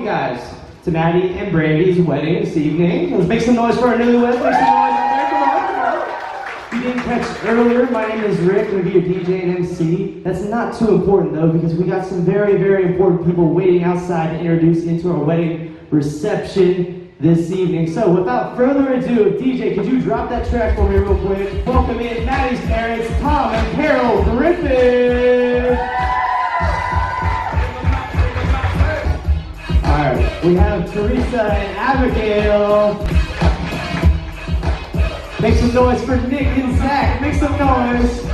you guys to Maddie and Brandie's wedding this evening. Let's make some noise for our newlyweds. Make some noise out there. Come on, come on. If you didn't catch earlier, my name is Rick. I'm gonna be your DJ and MC. That's not too important though, because we got some very, very important people waiting outside to introduce into our wedding reception this evening. So without further ado, DJ, could you drop that track for me real quick? Welcome in Maddie's parents, Tom and Carol Griffin. We have Teresa and Abigail. Make some noise for Nick and Zach. Make some noise.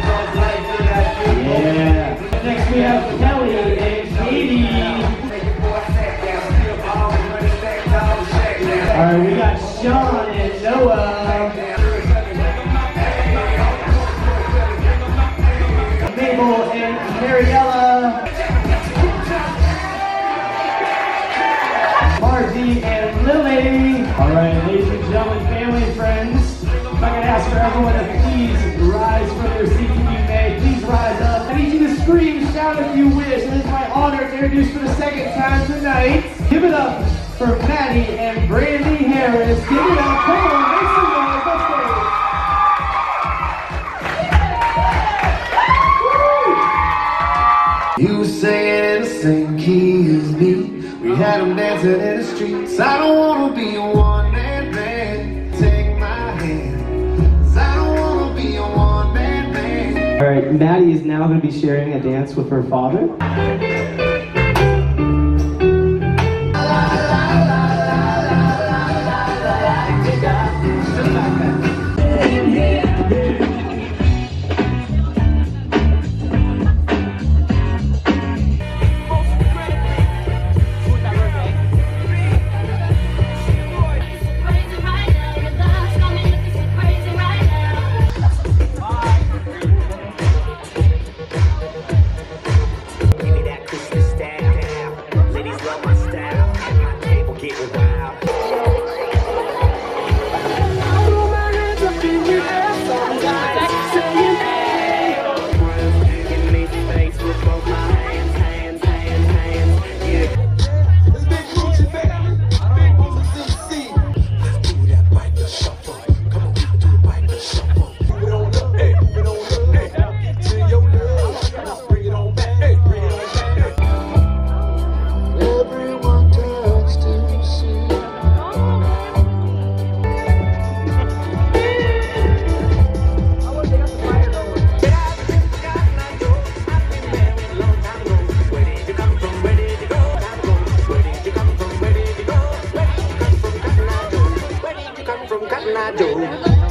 Yeah. Next we have Kelly and Katie. All right, Margie and Lily. All right, ladies and gentlemen, family and friends, if I could ask for everyone to please rise from their seats if you may. Please rise up. I need you to scream, shout if you wish. It is my honor to introduce for the second time tonight. Give it up for Maddie and Brandie Harris. Give it up. Come on, make some noise. You sang in the same key as me. We had them dancing in the streets. I don't wanna be a one man band. Take my hand. I don't wanna be a one man band. All right, Maddie is now going to be sharing a dance with her father. Come from?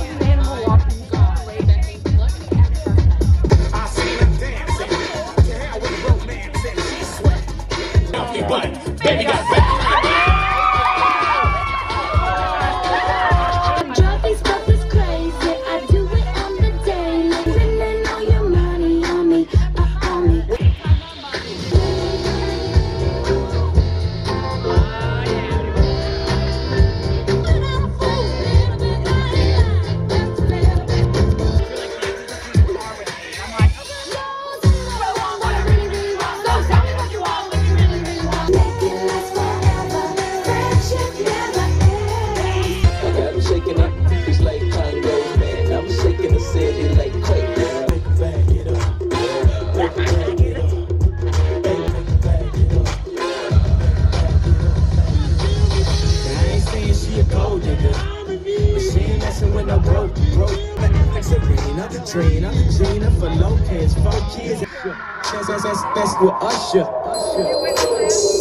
Trina, Gina for Lopez, four kids. That's, that's, that's, that's with Usher.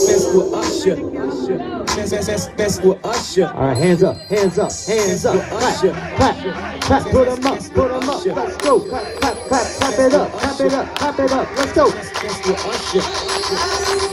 That's with Usher. That's, that's, that's, that's with Usher. All right, hands up, hands up, hands up. Clap, clap, clap, put 'em up, put 'em up. Let's go. Clap, clap, clap, clap it up, clap it up, clap it up. Let's go. That's with Usher.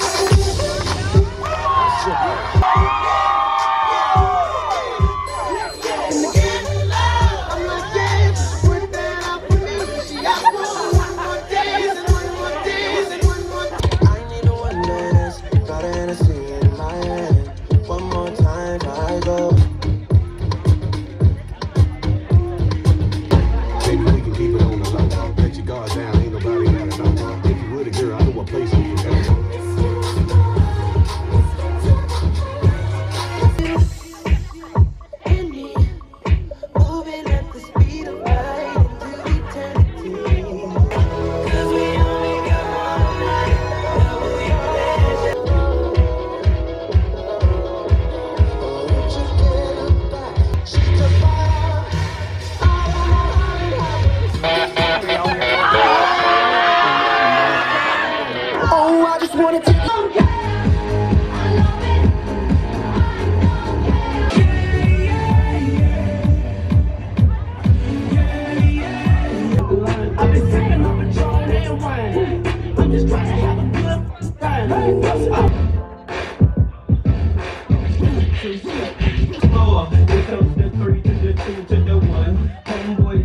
A place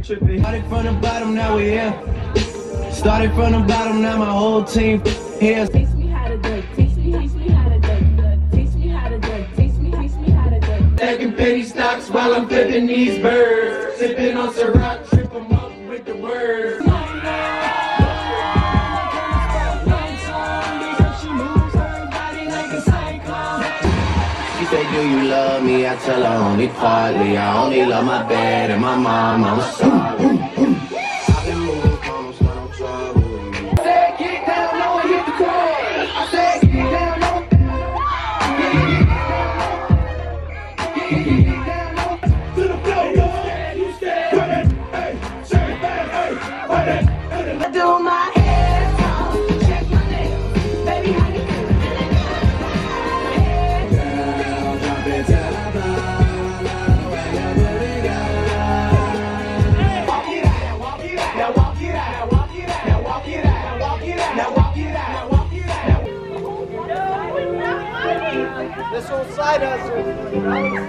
tripping. Started from the bottom, now we here. Started from the bottom, now my whole team here. Teach me how to duck. Teach me, teach me how to duck. Teach me how to duck. Teach me, teach me how to duck. Stacking penny stocks while I'm flipping these birds. Sipping on Ciroc, trip 'em up with the words. You love me? I tell her only partly. I only love my bed and my mom. I'm sorry. I've been This old side hustle.